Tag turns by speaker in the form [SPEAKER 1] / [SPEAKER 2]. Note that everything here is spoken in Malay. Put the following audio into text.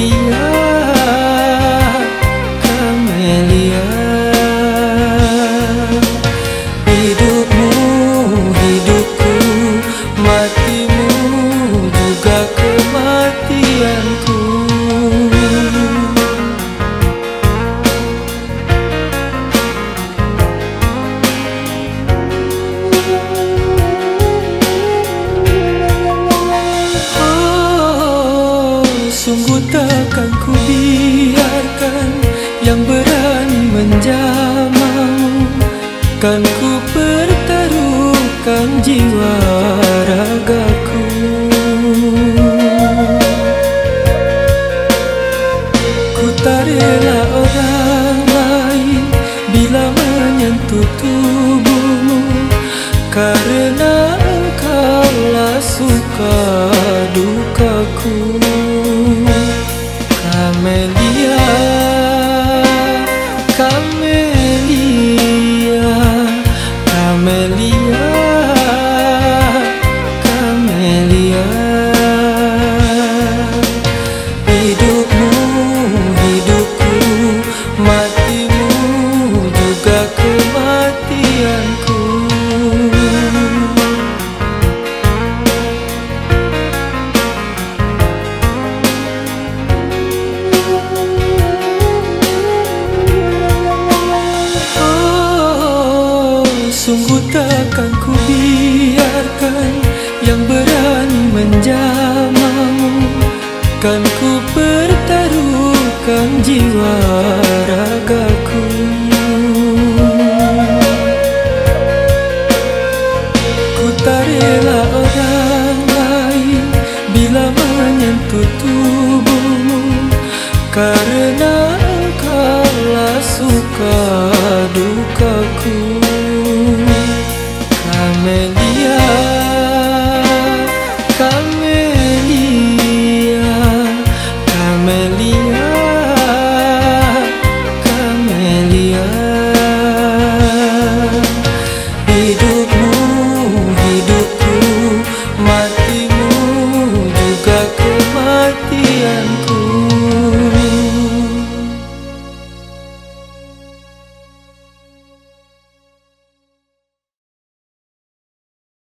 [SPEAKER 1] Kamelia, Kamelia. Hidupmu, hidupku, matimu juga kematianku. Oh, sungguh takkan ku biarkan yang berani menjamah Kan ku pertaruhkan jiwa ragaku. Ku tak rela orang lain bila menyentuh tubuhmu. Karena engkaulah suka dukaku takkan ku biarkan yang berani menjamahmu Kan ku pertaruhkan jiwa ragaku. Ku tak rela orang lain bila menyentuh tubuhmu. Karena